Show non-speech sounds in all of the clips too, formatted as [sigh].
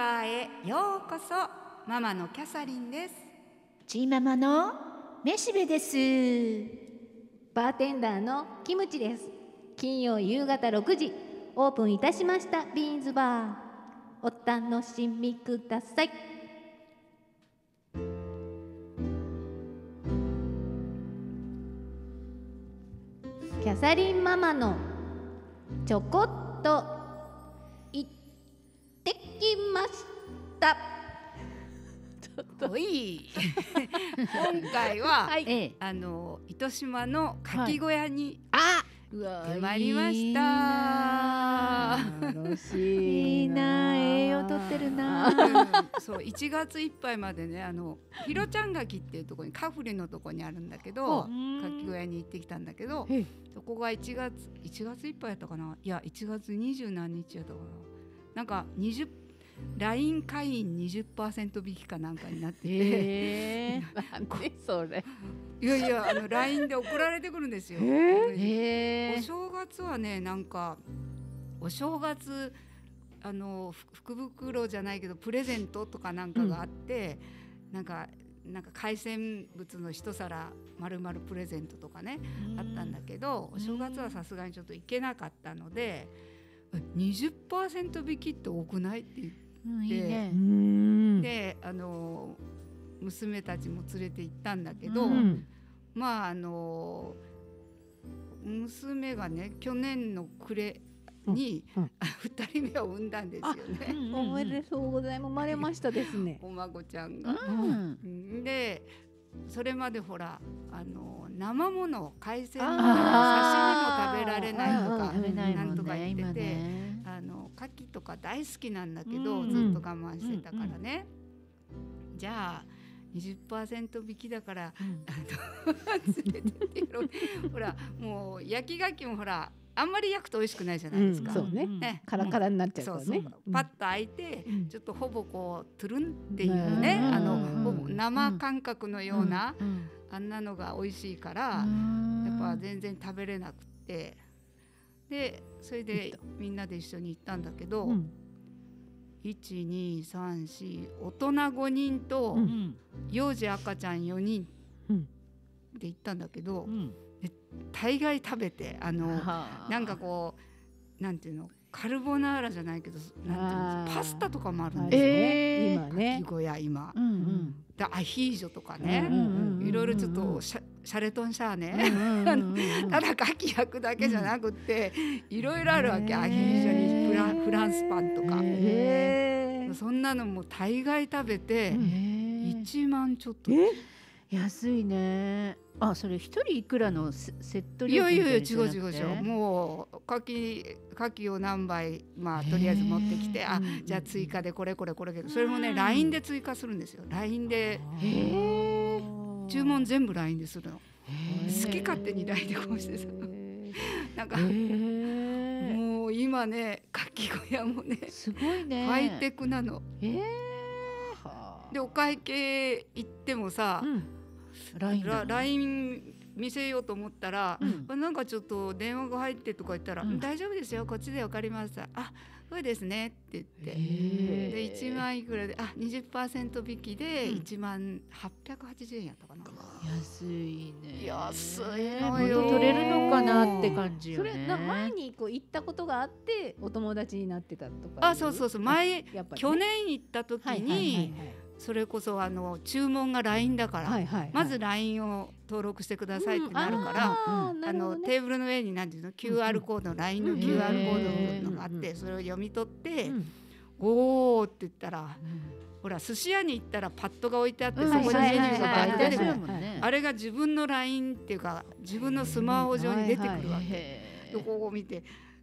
バーへようこそ。ママのキャサリンです。チーママのめしべです。バーテンダーのキムチです。金曜夕方6時。オープンいたしました。ビーンズバー。お楽しみください。キャサリンママのちょこっと。行ってきました。おい。今回は、はい。ええ。あの糸島のかき小屋にあうわ決まりました。楽しいいな。栄養とってるな。う [laughs] んそう1月いっぱいまでねあのひろちゃん垣っていうところにカフリのところにあるんだけどかき小屋に行ってきたんだけどええ。そこが1月1月いっぱいやったかな。いや1月二十何日やったかな。なんか20 LINE 会員20%引きかなんかになってて、え。なんでそれ。[laughs] いやいやあの LINE で送られてくるんですよ。え。お正月はねなんかお正月あのふ福袋じゃないけどプレゼントとかなんかがあって、なんかなんか海鮮物の一皿まるまるプレゼントとかね、あったんだけどお正月はさすがにちょっと行けなかったので、え20%引きって多くない？って言って。うんいいね。ん。であの娘たちも連れて行ったんだけど、うん。まああの娘がね去年の暮れに、うん。うん。二人目を産んだんですよね。おめでとうございます。生まれましたですね。[laughs] お孫ちゃんが。うん。うん。でそれまでほらあの生もの海鮮の刺身も食べられないとかうんうん食べないもなんとか言っててねあの牡蠣とか大好きなんだけど、うん。ずっと我慢してたからね、じゃあ20%引きだからうん。あの [laughs] 連れてってやろ。うほらもう焼き牡蠣もほらあんまり焼くと美味しくないじゃないですか。うん。そうね。ね。カラカラになっちゃうそうそう。からねパッと開いて、うん。ちょっとほぼこうトゥルンっていうね、うん。あの、生感覚のような、うん。あんなのが美味しいから、うん。やっぱ全然食べれなくってでそれでみんなで一緒に行ったんだけど、うん。1234大人5人と幼児赤ちゃん4人うん。で行ったんだけど、うん。大概食べてあのはあ。なんかこうなんていうのカルボナーラじゃないけどなんていうパスタとかもあるんはいですよ、えー今ね。小屋今。うんうん。でアヒージョとかね、いろいろちょっとシャシャレトンシャーうんね、[laughs] ただ牡蠣焼くだけじゃなくって、いろいろあるわけ、アヒージョにフラフランスパンとか、そんなのも大概食べて、へー。1万ちょっと。え？安いね。あそれ一人いくらのセセット料いやいやいや違う違う違う。もう牡蠣牡蠣を何杯まあとりあえず持ってきてあうんじゃあ追加でこれこれこれけどそれもねうん。LINE で追加するんですよ。LINE で。へえ注文全部 LINE でするの。好き勝手に LINE でこうしてさ。なんかもう今ね牡蠣小屋もねすごいね。ハイテクなの。でお会計行ってもさうん。LINE 見せようと思ったら、うん。なんかちょっと電話が入ってとか言ったら、うん。大丈夫ですよこっちで分かりましたあそうですねって言って。で1万いくらであ20%引きでうん。1万880円やったかな、安いね。安い。ねのよ元取れるのかなって感じよね。それな前にこう行ったことがあってお友達になってたとかあそうそうそう。前やっぱりね。去年行った時はいはいにそれこそあの注文が LINE だから、はいはいはい。はいまず LINE を登録してくださいってなるから、うんあのテーブルの上に何ていうの QR コード、LINE のうん QR コードのがあっうんてそれを読み取ってうん「おー」って言ったらほら寿司屋に行ったらパッドが置いてあってうんそこにメニューと出てくるはいもんねあれが自分の LINE っていうか自分のスマホ上に出てくるわけ。へでこう見て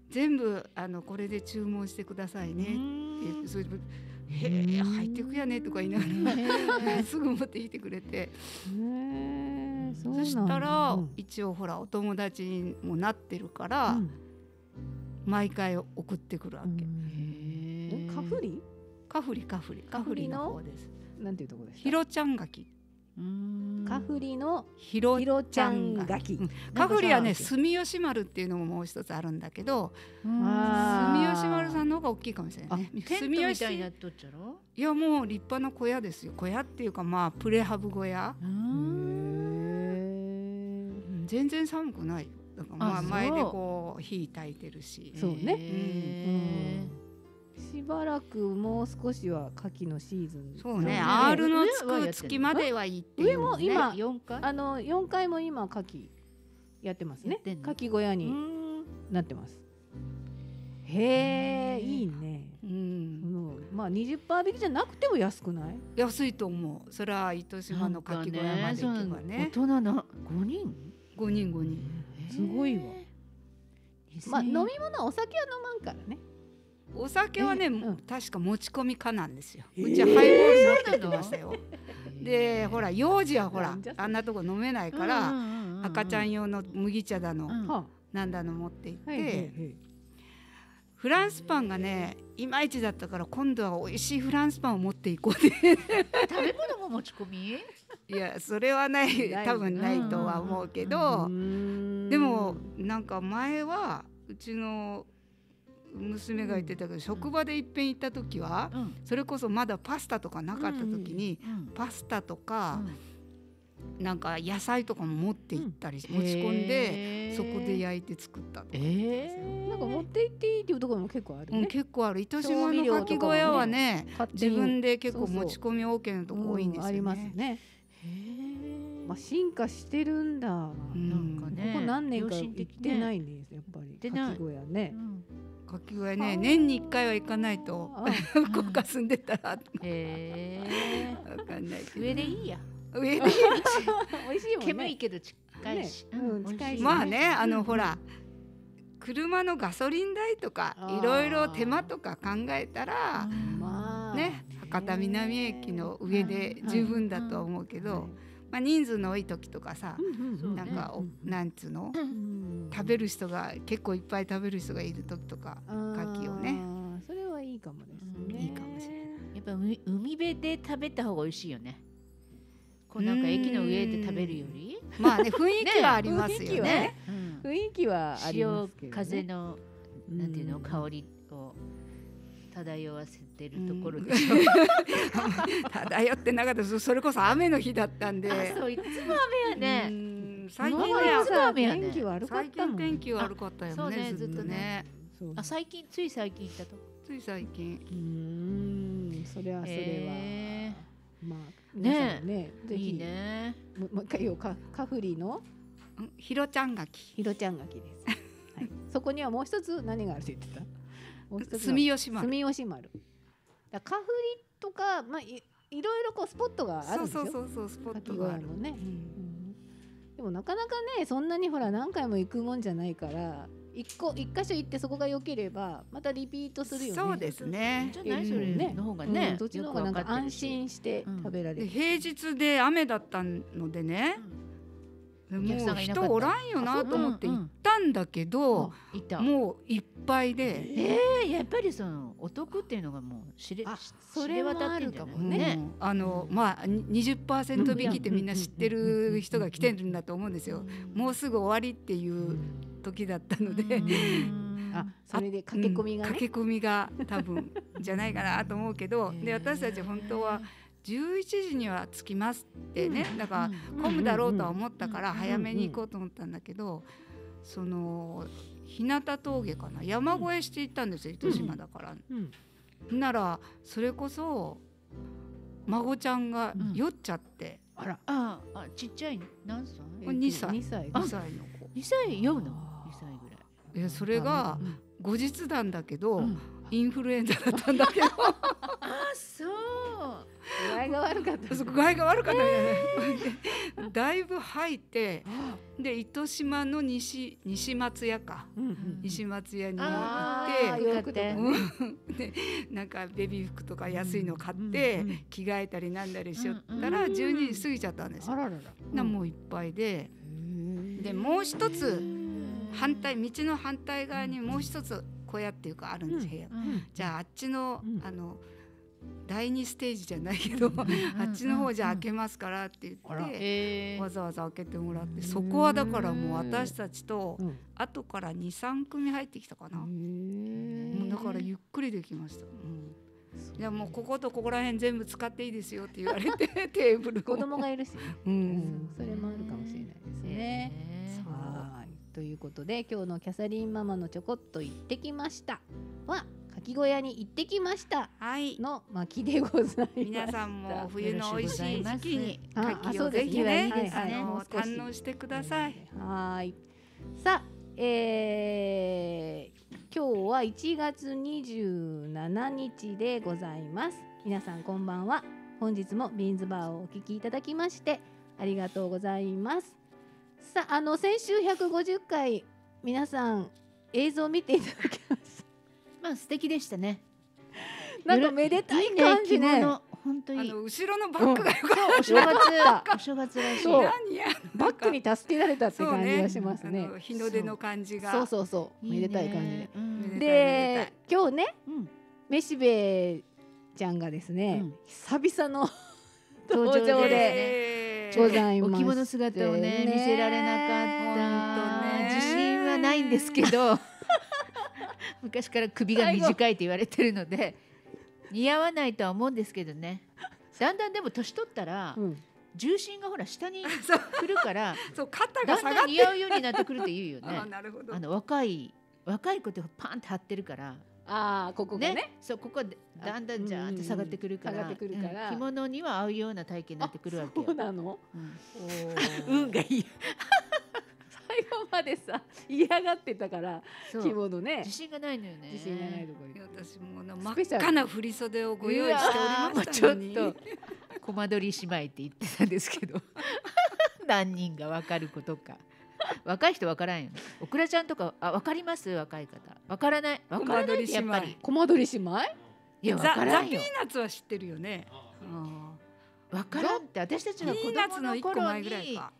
全部あのこれで注文してくださいねって言ってそれで「へえハイテクやね」とか言いながら [laughs] すぐ持ってきてくれて。へーそそしたらうん。一応ほらお友達にもなってるから。うん。毎回送ってくるわけ。えカフリカフリカフリカフリの？方です。なんていうところですかひろちゃんがき。うん。カフリの？ひろちゃん柿うん。カフリはね住吉丸っていうのももう一つあるんだけど住吉丸さんの方が大きいかもしれないね。テント住みたいに吉なっとっちゃろ？いやもう立派な小屋ですよ。小屋っていうかまあプレハブ小屋、全然寒くないよ。だからまあ前でこう火焚いてるし。そうね。へしばらくもう少しは牡蠣のシーズン。そうね。ね。R のつく月まではいいっていう上もね今ー四回？あの4階も今牡蠣やってますね。牡蠣小屋うにん。なってます。へえいいね。うん。うんまあ20%引きじゃなくても安くない？安いと思う。それは糸島の牡蠣小屋まで行けばね。大人の五人？5人5人。すごいわ。まあ飲み物はお酒は飲まんからね。お酒はね、えうん。確か持ち込み可なんですよ、えー。うちはハイボール持ってきましたよ。でほら幼児はほらあんなとこ飲めないから、赤ちゃん用の麦茶だの、うん。はなんだの持って行って、あはいはいはいフランスパンがねいまいちだったから今度は美味しいフランスパンを持っていこうって食べ物も持ち込み？いやそれはない多分ないとは思うけど、でもなんか前はうちの娘が言ってたけど、職場でいっぺん行った時は、うん。それこそまだパスタとかなかった時に、うん。パスタとか、うんなんか野菜とかも持って行ったり、持ち込んでそこで焼いて作ったとか、えなんか持って行っていいっていうところも結構あるうん、ね結構ある。糸島のかき小屋はね勝手に自分で結構持ち込み OK のとこ多いんですよね。うありますね。まあ進化してるんだ。うん。なんかね。ここ何年か良行ってないね。やっぱり。かき小屋ね。かき小屋ね年に1回は行かないとあ [laughs] 福岡住んでたらへ [laughs] わかんないけど。上でいいや上で美味しいもんね。煙いけど近いし。ね。うん近いしまあねあのうん。ほら車のガソリン代とかいろいろ手間とか考えたらまあ。ね博多南駅の上で十分だとは思うけど、まあ、人数の多い時とかさうんうんなんかおなんつうの？うん。食べる人が結構いっぱい食べる人がいる時とか牡蠣をね。それはいいかもですうんねいいかもしれない。やっぱ海海辺で食べた方が美味しいよねこうなんか駅の上で食べるより？まあね雰囲気はありますよね。ね。雰囲気はありま潮すけどね風のなんていうのん香りを漂わせてるところでしょ、漂ってなかったそれこそ雨の日だったんで。あそういつも雨やねうん最近今まねいつもでさ雨やね天気悪かっ最たもん近天気悪かったよそうねねずっとねあ最近つい最近行ったとつい最近うーんそれはそれは、へまあねねぜひいいね。ももう一回言おう。かカフリの？うんひろちゃんがきひろちゃん柿です、はい、そこにはもう一つ何があるって言ってた？もう一つの住吉丸。住吉丸。だカフリとかまあいいろいろこうスポットがあるんですよそうそうそうそうスポッ柿トがある。小屋もね、うん。うん。でもなかなかねそんなにほら何回も行くもんじゃないから一個一箇所行ってそこが良ければまたリピートするよね。そうですね。じゃないそれねの方がうねん、どっちの方がなんか安心して食べられる、で平日で雨だったのでねもう人おらんよなと思って行ったんだけどいた。もういっぱいで。えー、やっぱりそのお得っていうのがもう知れそれもあるかも知れ渡ってんじゃない？ね。うん。あのまあに20%引きってみんな知ってる人が来てるんだと思うんですよ。もうすぐ終わりっていう時だったので、うん。あそれで駆け込みがね、うん。駆け込みが多分じゃないかなと思うけどで私たち本当は11時には着きますってね、だから混むだろうとは思ったからうん。早めに行こうと思ったんだけど、その日向峠かな。山越えして行ったんですよ糸島だから。うん。ならそれこそ孫ちゃんがうん。酔っちゃって、あら。ああちっちゃい何歳？これ二歳。2歳。2歳の子。2歳？酔うの？2えそれがうん後日談だけど、うん。インフルエンザだったんだけど。[laughs] あそう。具合が悪かった。そう具合が悪かったね、だいぶ吐いてで糸島の西西松屋か。うんうん西松屋に行あってうん。[laughs] でなんかベビー服とか安いの買って、うんうん着替えたりなんだりしよったうんらうん12時過ぎちゃったんですよ。あららら。なもういっぱいででもう一つ反対道の反対側にもう一つ小屋っていうかあるんです部屋。うん。じゃああっちの,、うん。あの第二ステージじゃないけど、あっちの方じゃ開けますからって言って、えー。わざわざ開けてもらってそこはだからもう私たちとうん。後から23組入ってきたかな、もうだからゆっくりできました。じゃあもうこことここら辺全部使っていいですよって言われて [laughs] テーブルを。子供がいるしね、ううんん、それもあるかもしれないですね。ということで今日のキャサリンママのちょこっと行ってきましたはかき小屋に行ってきましたはいの巻でございます。皆さんも冬の美味しい時期にあ牡蠣をぜひねねあの堪能してください。はーい。さあ、えー今日は1月27日でございます。皆さんこんばんは。本日もビーンズバーをお聞きいただきましてありがとうございます。さあ、あの先週150回皆さん映像を見ていただきましまあ素敵でしたね。た。[laughs] なんかめでたい感じね。着物本当に。あの後ろのバッグがよかっお正月お正月らしい。バックに助けられたって感じがしますね日の出の感じが。そうそうそう、めでたい感じで。ね。うんめでで、今日ね、うんめしべちゃんがですね、うん久々の登登場でえーございましてお着物姿をねね見せられなかった。ね自信はないんですけど。[laughs] 昔から首が短いと言われてるので似合わないとは思うんですけどね。だんだんでも年取ったらうん重心がほら下にそう来るから [laughs] そう肩だんが下がってだん似合うようになってくるって言うよ [laughs] あね。あの若い若い子ってパンって張ってるから。ああここがね。ね、そうここでだんだんじゃーって下がってくるから,、うんうん下がってくるから。うん。着物には合うような体型になってくるわけよ。そう。なの？うん。運がいい。最後までさ嫌がってたから着物ね。自信がないのよね。自信がないところに。私もなス真っ赤な振り袖をご用意しておりましたのちょっと。[laughs] コマ撮り姉妹って言ってたんですけど。[laughs] 何人がわかることか [laughs] 若い人わからんよね。オクラちゃんとかあわかります？若い方。わからない？わからないってやっぱり。コマ撮り姉妹い？やわザザピーからんよ。ナッツは知ってるよね。あわからんって私たちーが子供の頃一個前ぐらいにか。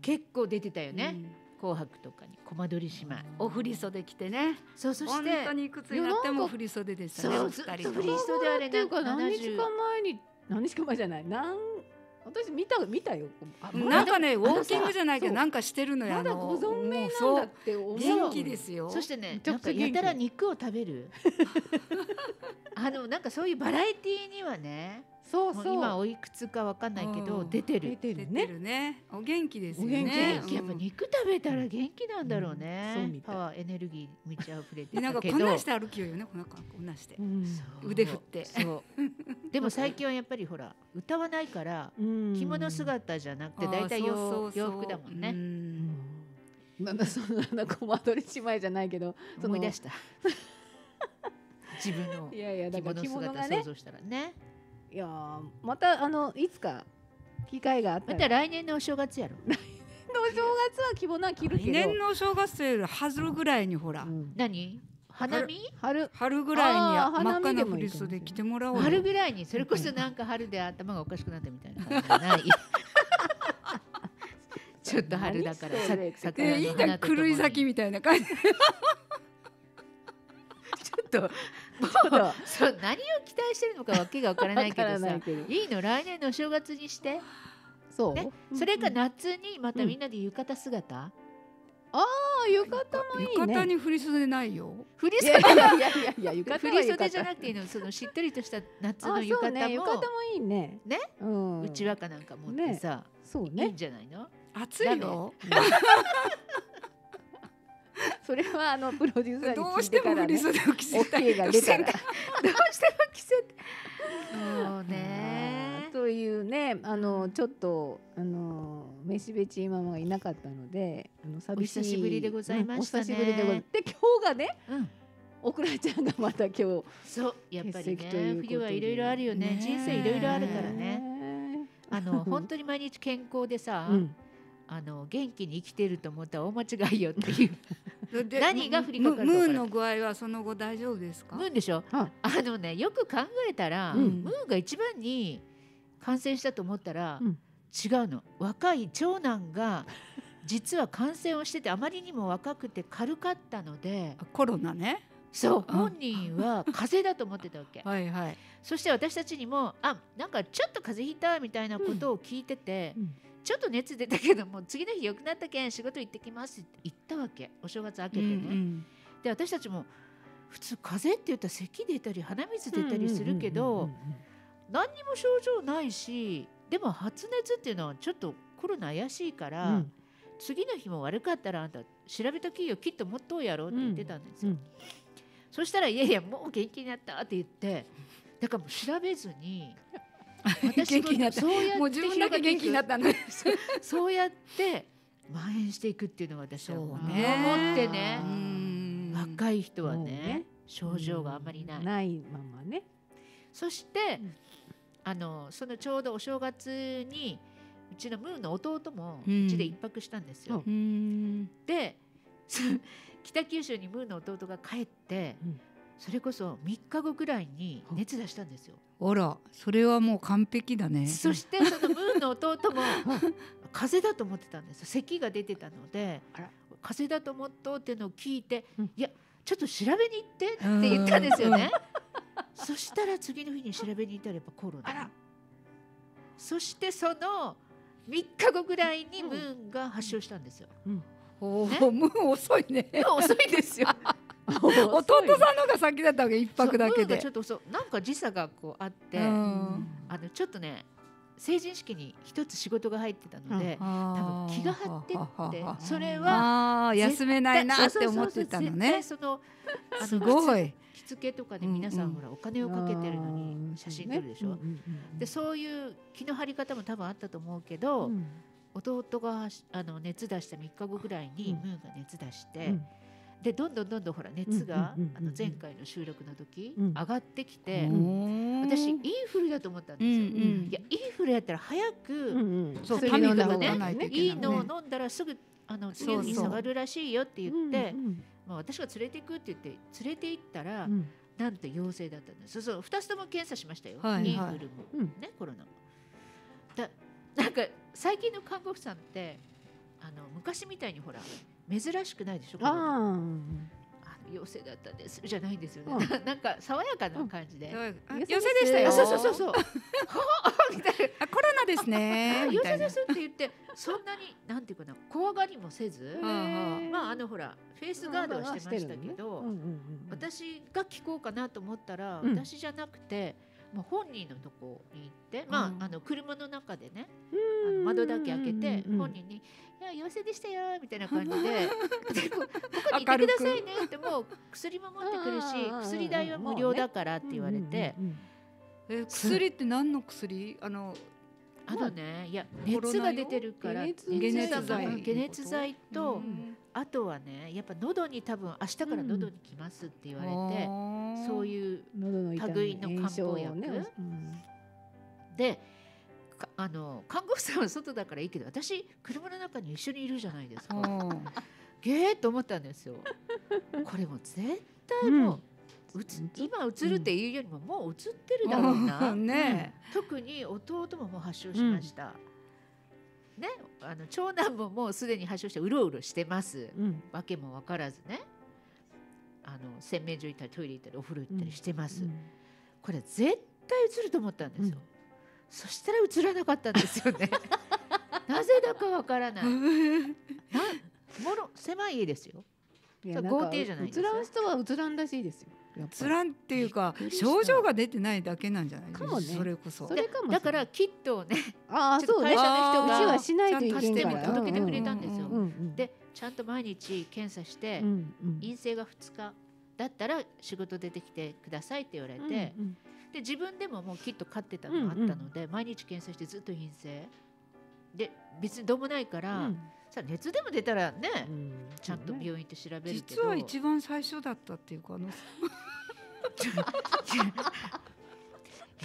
結構出てたよね、うん。紅白とかに。コマ撮り姉妹お振り袖着てね。そうそし本て当にいくつになっても振り袖でしたね。そうお二人と。ずっと振。袖あれっていうかな何日70か前に何日か前じゃない？なん私見た見たよ。なんかねウォーキングじゃないけどなんかしてるのよ。まだご存命なんだって元気ですよ。そしてねなんかやたら肉を食べる。[laughs] あのなんかそういうバラエティーにはねそうそう。今おいくつかわかんないけどうん。出て出る。出ててるね。るね。お元気ですよお元気ね。やっぱ肉食べたら元気なんだろううん。そうねみたい。パワーエネルギーめっちゃ溢れてでなんかたけどこんなして歩きようよね。こんなこんなして。う。ん。腕振って。そう。[laughs] でも最近はやっぱりほら歌わないからうん。着物姿じゃなくて大体洋服だもんね。うん。なんだそんなコマ撮り姉妹じゃないけど思い出した。[laughs] 自分の着物姿想像したらねいやーまたあのいつか機会があったまらた来年のお正月やろ。[laughs] のお正月は着物は着る来けど。年のお正月というより春ぐらいにほら。うん。何？花見？春春。ぐらいに真っ赤花見でな振りもいいかもしれない袖着てもらおうよ。春ぐらいに。それこそなんか春で頭がおかしくなったみたいな。感じじゃないちょっと春だから桜でいいんだの花とともに狂い咲きみたいな感じ。[laughs] [laughs] ちょっと [laughs] そう。何を期待してるのかわけがわからないけわからどさないいいの？来年のお正月にして、そう、ね、それか夏にまたみんなで浴衣姿、ああ浴衣もいいね。浴衣に振り袖ないよ。振り袖？やいやいやいや浴衣振は浴衣り袖じゃなくていいのそのしっとりとした夏あの浴そうね。衣も。浴衣もいいね。ね？うん。うちわかなんか持ってさ、いいんそうね。じゃないの？暑いよ。それはあのプロデューサーにどう聞いしても振りてからね袖を着せたい OK が出たらどうしても着せて。そうねというね。あのちょっとあのめしべちママがいなかったのであの寂しい。お久しぶりでございましたね。うんお久しぶりでございます。で今日がねうん。オクラちゃんがまた今日そうやっぱりね冬はいろいろあるよね。ね人生いろいろあるからね。ねあの本当に毎日健康でさ、うん。あの元気に生きてると思ったら大間違いよっていう。で何が降りかかるムムーンの具合はその後大丈夫ですか？ムーンでしょ？ああのねよく考えたら、うん。ムーンが一番に感染したと思ったら、うん。違うの。若い長男が実は感染をしててあまりにも若くて軽かったのでコロナね。そうあ本人は風邪だと思ってたわけ。はいはい。そして私たちにもあなんかちょっと風邪ひいたみたいなことを聞いてて、うんちょっと熱出たけども次の日良くなったけん仕事行ってきますって言ったわけ。お正月明けてね、うんで私たちも普通風邪って言ったら咳出たり鼻水出たりするけど、何にも症状ないしでも発熱っていうのはちょっとコロナ怪しいから、うん。次の日も悪かったらあんた調べときよきっともっとやろうって言ってたんですよ、うん。そしたら「いやいやもう元気になった」って言ってだからもう調べずに私元気になった。そうやってもう自分だけ元気になったんだそうやって蔓延していくっていうのが私は思ね。ってね。うん。若い人はねね。症状があんまりない、ないままね。そして、うん。あのそのちょうどお正月にうちのムーの弟もうちで一泊したんですよ。うん。でそ [laughs] 北九州にムーの弟が帰って、うんそれこそ3日後ぐらいに熱出したんですよ。あらそれはもう完璧だね。そしてそのムーの弟も [laughs] 風邪だと思ってたんですよ。咳が出てたのであら。風邪だと思っとっていうのを聞いて、うん。いやちょっと調べに行ってって言ったんですよね。そしたら次の日に調べに行ったらやっぱコロナ。そしてその3日後ぐらいにムーンが発症したんですよ。おおもう遅いね。遅いですよ。[laughs] 弟さんのが先だったわけ一泊だけで。ちょっとそうなんか時差がこうあって、うん。あのちょっとね成人式に一つ仕事が入ってたので、多多分気が張ってってそれはは休めないなって思ってたのね。そのあのすごい。着付けとかで皆さんほらお金をかけてるのに写真撮るでしょ。でそういう気の張り方も多分あったと思うけど、弟があの熱出した3日後ぐらいにうん。ムーンが熱出して、でどんどんどんどんほら熱が、あの前回の収録の時、うん。上がってきて、うん。私インフルだと思ったんですよ。うんうん。いやインフルやったら早く、そうタミフルがねいいのを飲んだらすぐあの次の日そうそう。下がるらしいよって言って、まあ、私が連れて行くって言って連れて行ったら、なんと陽性だったんです。そうそう2つとも検査しましたよ、はい。はいインフルも、うん。ねコロナ。もだなんか最近の看護婦さんってあの昔みたいにほら珍しくないでしょああの陽性だったんです。じゃないんですよね、[laughs] なんか爽やかな感じで、あうん。陽性でしたよ。あそうそうそうそう。[laughs] はあみたいな。あコロナですねみたいな。陽性ですって言ってそんなになんていうかな怖がりもせず、あまああのほらフェイスガードはしてましたけど、私私が聞こうかなと思ったら、うん。私じゃなくてもう本人のとこに行って、まうん。ああの車の中でねあの窓だけ開けて本人に「いや陽性でしたよ」みたいな感じで [laughs] でこ「ここにいてくださいね」ってもう薬も持ってくるし薬代は無料だからって言われて、え薬って何の薬？あのあのねいや熱が出てるから解熱剤？熱剤。と、うんあとはねやっぱ喉に多分明日から喉に来ますって言われて、そうういう類の漢方薬。ね。うん。でかあの看護婦さんは外だからいいけど私車の中に一緒にいるじゃないですか。ゲーと思ったんですよ。[laughs] これもう絶対もう、うつ今映るっていうよりももう映ってるだろうな。ね特に弟ももう発症しました。ね、あの長男ももうすでに発症してうろうろしてます。うんわけも分からずね。あの洗面所行ったりトイレ行ったりお風呂行ったりしてます。これ絶対映ると思ったんですよ。うんそしたら映らなかったんですよね。[laughs] なぜだかわからない。なもろ狭い家ですよ。いやなんか豪邸じゃないです映よらん人は映らんらしいですよつらんっていうか症状が出てないだけなんじゃないかもね。それこそ。それかもだからキットをねああそうね会社の人がうちはしないといけんちゃんとから届けてくれたんですよ。でちゃんと毎日検査して、うんうん。陰性が2日だったら仕事出てきてくださいって言われて、うんうんで自分でももうキット買ってたのがあったので、毎日検査してずっと陰性。で別にどうもないから、うん。さ熱でも出たらね、うん。ちゃんと病院行って調べるけど。実は一番最初だったっていうかあの [laughs] い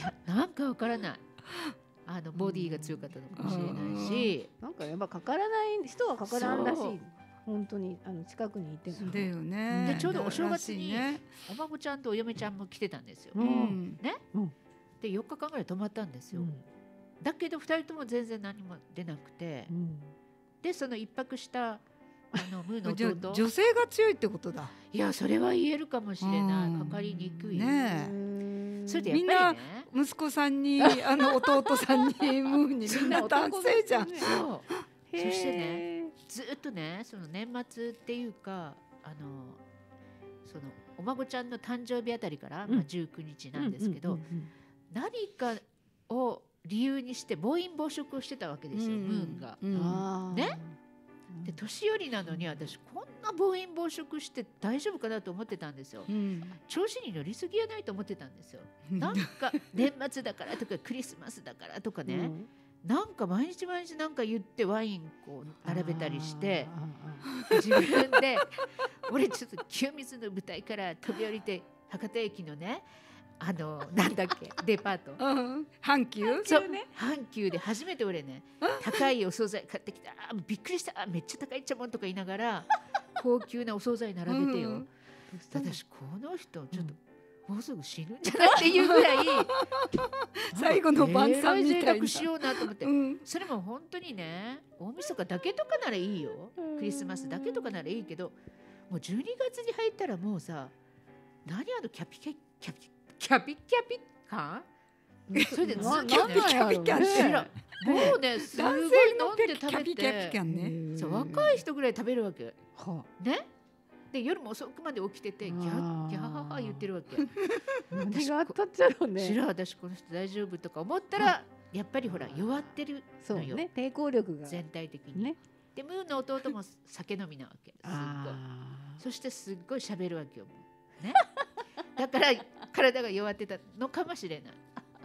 やなんかわからない。あのボディが強かったのかもしれないし、なんかやっぱかからない人はかからんらしい本当にあの近くにいてもだよね。でちょうどお正月にね。お孫ちゃんとお嫁ちゃんも来てたんですよ、ううん。ん。で4日間ぐらい泊まったんですよ、うん。だけど2人とも全然何も出なくて、うん。でその1泊したあのムーの [laughs] 弟。女性が強いってことだ。いやそれは言えるかもしれない。うん。かかりにくい、ねそれでやっぱりね。息子さんに [laughs] あの弟さんにムーにみんな男性じゃん。そしてねずっとねその年末っていうかあのそのお孫ちゃんの誕生日あたりから、うん。まあ、19日なんですけど、何かを理由にして暴飲暴食をしてたわけですよ、ムーンが。うん。ね？で年寄りなのに私こんな暴飲暴食して大丈夫かなと思ってたんですよ。うん。調子に乗りすぎやないと思ってたんですよ。[laughs] なんか年末だからとかクリスマスだからとかね、なんか毎日毎日なんか言ってワインこう並べたりして自分で俺ちょっと清水の舞台から飛び降りて博多駅のねあのなんだっけ [laughs] デパート。うん。阪急？そう阪急で初めて俺ね高いお惣菜買ってきた。あびっくりした。あめっちゃ高いっちゃもんとか言いながら高級なお惣菜並べてよ、うん私この人ちょっと、もうすぐ死ぬんじゃない？っていうぐらい。[laughs] 最後の晩餐みたいな。しようなと思って、うん。それも本当にね大晦日だけとかならいいよ。クリスマスだけとかならいいけどもう12月に入ったらもうさ何あのキャピキャ [laughs] キャピキャピキャピ感？それでずキャピキャピキャ知らん。もうねすごい男飲んで食べキャピキャピキャてンね。そう若い人ぐらい食べるわけ。はね？で夜も遅くまで起きててギャッギャハハ言ってるわけ。[laughs] 何があったっちゃろう知ね。らん私この人大丈夫とか思ったらやっぱりほら弱ってるのよ。ね抵抗力が。全体的に。ね。でムーの弟も酒飲みなわけ。[laughs] すっごい。あそしてすっごい喋るわけよね。[laughs] だから体が弱ってたのかもしれない。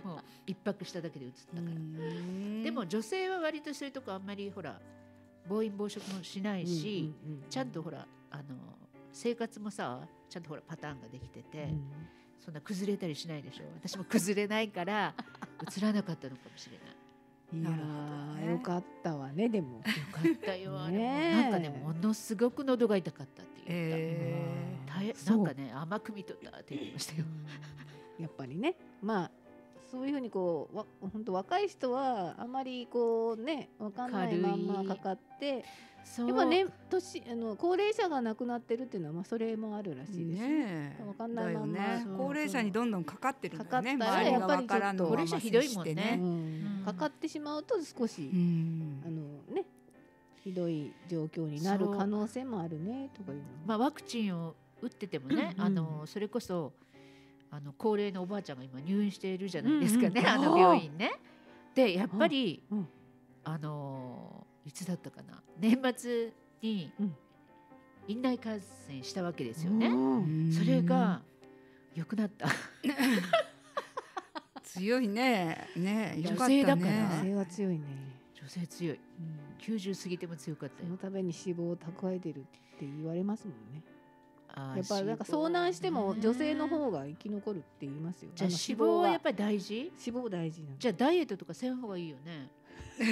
もう一泊しただけで映ったから、でも女性は割とそういうとこあんまりほら暴飲暴食もしないーし、ちゃんとほらあの生活もさちゃんとほらパターンができてて、うん。そんな崩れたりしないでしょ？私も崩れないから [laughs] 映らなかったのかもしれない。いやーね。よかったわねでも。よかったよあれなんかねものすごく喉が痛かったって言った、え大変そう。なんかね甘く見とったって言ってましたよ。うん。やっぱりね。まあそういうふうにこうわ本当若い人はあまりこうねわかんないまんまかかってやっぱね年あの高齢者が亡くなってるっていうのはまあそれもあるらしいですね。ねえ。わかんないまんま。ね。高齢者にどんどんかかってるんだよね。かかったらやっぱりちょっと。高齢者ひどいもんうんうん。かかってしまうと少し、うん。あのねひどい状況になる可能性もあるねとかいうの。まあワクチンを打っててもね、うん。あのそれこそあの高齢のおばあちゃんが今入院しているじゃないですかね、うんうんあの病院ね。でやっぱり、うんあのいつだったかな年末にうん院内感染したわけですよね。うんそれが良くなった。強いねねよかった女性だからね女性は強いね。女性強い。うん90過ぎても強かったよその。ために脂肪を蓄えてるって言われますもんね。あーやっぱなんか遭難しても女性の方が生き残るって言いますよ。じゃあの脂肪はやっぱり大事？脂肪大事なの。じゃあダイエットとかせん方がいいよね。[laughs]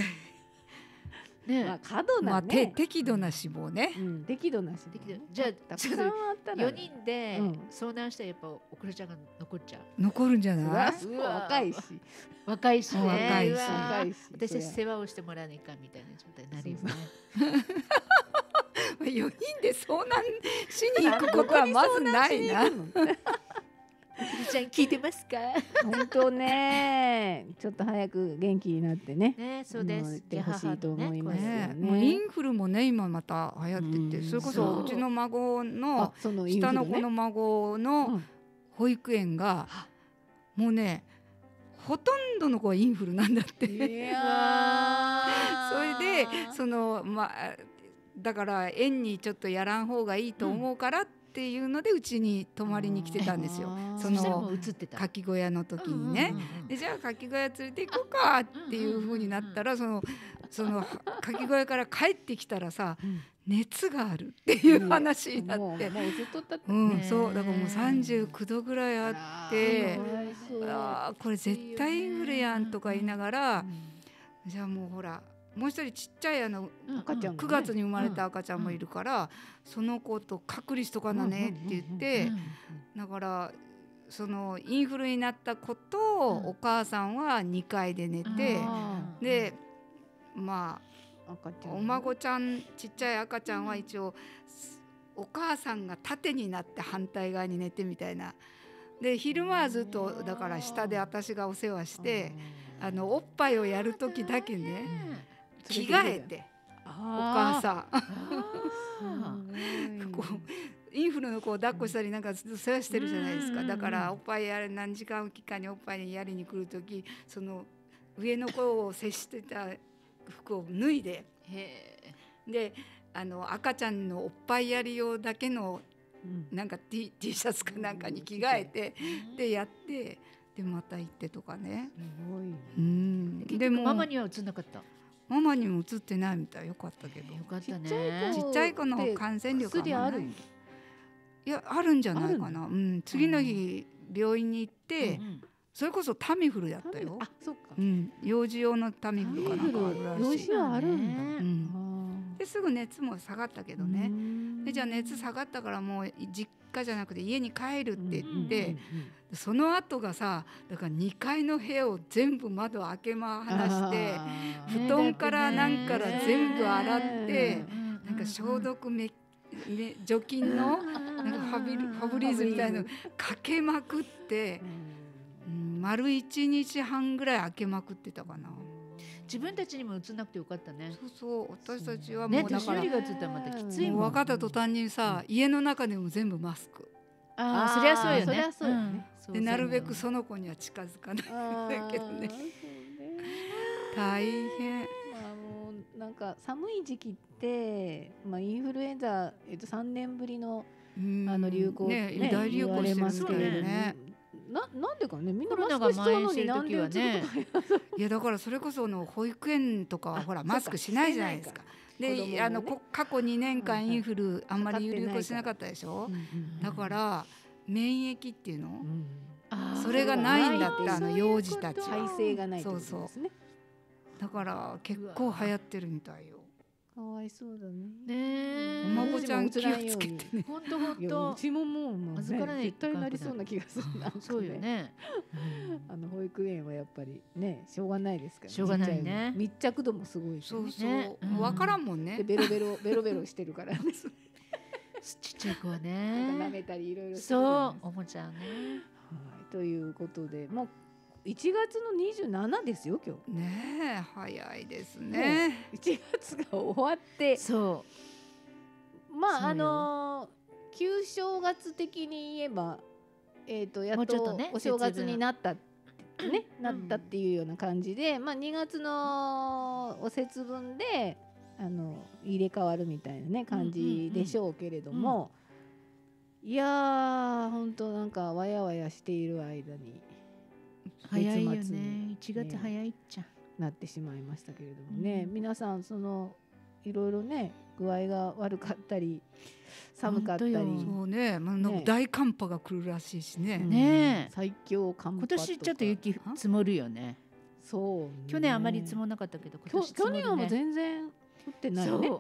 ねまあ過度まあなね。て適度な脂肪ねうん適度な脂肪。適度じゃあたくさんあったら4人でうん遭難したらやっぱおくらちゃんが残っちゃう。残るんじゃない？若いし。若いしね。若いしうわ若いし私世話をしてもらわないかんみたいな状態になるよそうね。4人で遭難しに行くことはまずないな。ちゃん聞いてますか？本当ね、ちょっと早く元気になってね。ねそうです。てほしいと思いますよねねインフルもね今また流行ってて、うんそれこそうちの孫の下の子の孫うのん保育園がもうねほとんどの子はインフルなんだって。い [laughs] そやれでそのまあだから園にちょっとやらん方がいいと思うからっていうのでうちに泊まりに来てたんですよ。そのう映ってた。かき小屋の時にね。でじゃあかき小屋連れて行こうかっていう風になったらそのそのかき小屋から帰ってきたらさ熱があるっていう話になって。もうずっとったってうん、ねそうだからもう39度ぐらいあってあーこれ絶対インフルやんとか言いながら、じゃあもうほらもう一人ちっちゃいあのうん。赤ちゃんがね。9月に生まれた赤ちゃんもいるから、その子と隔離しとかなねって言って、だからそのインフルになった子とうん。お母さんは2階で寝て、でまあ赤ちゃん。お孫ちゃんちっちゃい赤ちゃんは一応、お母さんが縦になって反対側に寝てみたいな。で昼間はずっとだから下で私がお世話してあのおっぱいをやる時だけね着替えて。お母さん。あ [laughs] こうインフルの子を抱っこしたりなんかずっと世話してるじゃないですか。うんだからおっぱいやる何時間期間におっぱいやりに来る時その上の子を接してた服を脱いで。へであの赤ちゃんのおっぱいやり用だけのうん。なんか T, T シャツかなんかに着替えてえでやってでまた行ってとかね。すごいうん。結でも局ママには映んなかったママにも映ってないみたい。よかったけど。よかったちっちゃいね子ちっちゃい子の感染力薬あるあんまないいやあるんじゃないかな、うん、次の日病院に行って、うん。それこそタミフルだったよ。あ、そっか。うん、幼児用のタミフルかなんかあるらしい。用紙はあるんだ。ねうん、ですぐ熱も下がったけどね、でじゃあ熱下がったからもう実家じゃなくて家に帰るって言って、その後がさだから2階の部屋を全部窓開けま離して布団からなんから全部洗ってなんか消毒め、ね、除菌のなんかファビリファブリーズみたいのかけまくって、うん、丸1日半ぐらい開けまくってたかな。自分たちにも映んなくてよかったね。そうそう私たちはねもうだから、年寄りが映ったらまたきついもん。分かった途端にさ、家の中でも全部マスク。ああそりゃそうよね。そりゃそうよね。でなるべくその子には近づかないあーだけどね。大変。なんか寒い時期って、まあ、インフルエンザ、えっと、3年ぶりのうん。あの流行ね大流行してますけれども。ねななんでかねみんなマスクしとるのになんでうつ時はね。るとかいやだからそれこその保育園とかはあほらマスクしないじゃないですか。子供もね。であのこ過去2年間インフルあんまり流行してなかったでしょ？だから免疫っていうの？うんそれがないんだってそうあの幼児たちそう耐性がないってことですね。だから結構流行ってるみたいよ。かわいそうだね。ねえ。お孫ちゃん気をつけてね。本当本いやう当ちももうもう、ね、預からない絶対なりそうな気がするなそうよね。あの保育園はやっぱりねしょうがないですから、しょうがないね。ちっちゃ密着度もすごいし、ね、そうそう。ね。うん。分からんもんでね。ベロベロベロベロしてるからね。ちっちゃい子はね。か舐めたりいろいろそうおもちゃね。はい、ということでもう1月の27ですよ今ねえ早いですね。日1月が終わって。そそうよ。まああのー旧正月的に言えばえっ、とやっともうちょっとねお正月になったってね、うんなったっていうような感じで、まあ2月のお節分であの入れ替わるみたいなね感じでしょうけれども、いやー本当なんかわやわやしている間にう早いよね。に1月早いっちゃ。なってしまいましたけれどもね、うん。皆さんそのいろいろね具合が悪かったり寒かったり、そうね、まあ、ね。大寒波が来るらしいしね。うん。最強寒波今年ちょっと雪積もるよね。そうね、去年あまり積もんなかったけど今年積もるね。去年はもう全然降ってないよね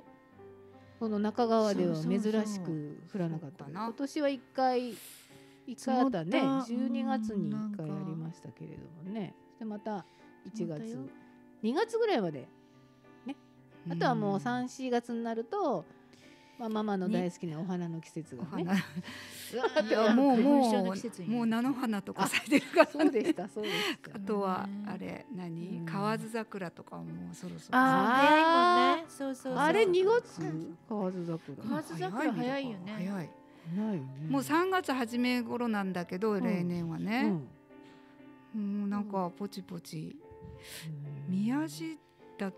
この中川では珍しく降らなかった今年は一回一回あったね。積もった12月にうん一回ありましたけれどもね。でまた1月。積もったよ。2月ぐらいまで。あとはもううん。34月になると、まあ、ママの大好きなお花の季節がね。お花。[laughs] [laughs] うわー。いやもうもうもう菜の花とか咲いてるから、そうでしたそうでした。あとはね。あれ何、うん。河津桜とかももうそろそろ。あー。早いもんね。そうそうそうあれ2月？う。ん河津桜。河津桜早いよね。早い。ない。よねもう3月初め頃なんだけど、ん。例年はうね、んうん、なんかポチポチ。宮地だ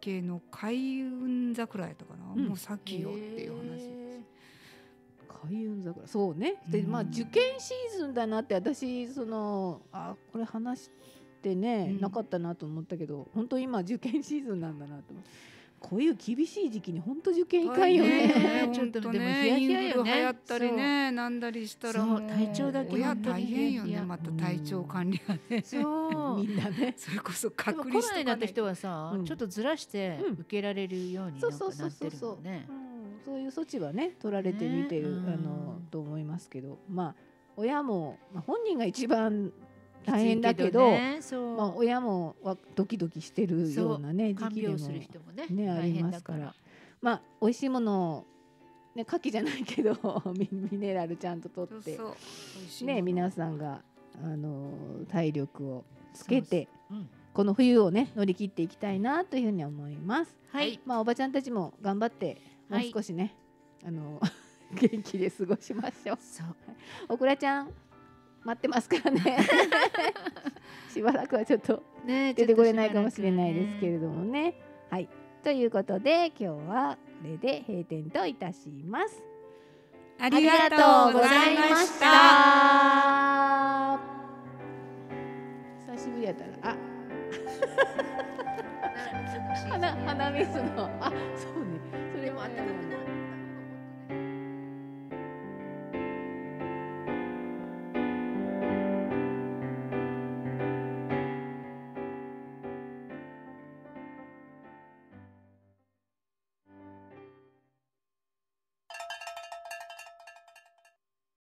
けの開運桜やったかな、うん。もう先よっていう話、へ開運桜。そうね。で、うん。まあ受験シーズンだなって私そのあこれ話してね、うん。なかったなと思ったけど本当今受験シーズンなんだなと思ってこういう厳しい時期に本当受験いかんよね。ね。ちょっとでもヒヤヒヤよね。流行ったりねなんだりしたら体調だけ親大変よねまた体調管理がね。そう。[laughs] みんなね。それこそ隔離しロナになった人はさ、うん。ちょっとずらしてうん。受けられるようにそなかうんそうそうなってそうそう、るもんね。うん、そういう措置はね取られてみてる、ね。あのうん。と思いますけど。まあ親も、まあ、本人が一番大変だけど、ね、まあ親もわドキドキしてるようなね時看期でもねねありますから。まあ美味しいものをね牡蠣じゃないけど [laughs] ミミネラルちゃんと取ってね皆さんがあの体力をつけてうん。この冬をね乗り切っていきたいなというふうに思います。はい。まあおばちゃんたちも頑張ってもうはい少しね、あの [laughs] 元気で過ごしましょう。そう。おくらちゃん待ってますからね。[laughs] しばらくはちょっとね出てこれないかもしれないですけどれどもね。はい。ということで今日はこれで閉店といたします。ありがとうございました。久しぶりやったらあ。鼻鼻水の。あそうね。それもあったかな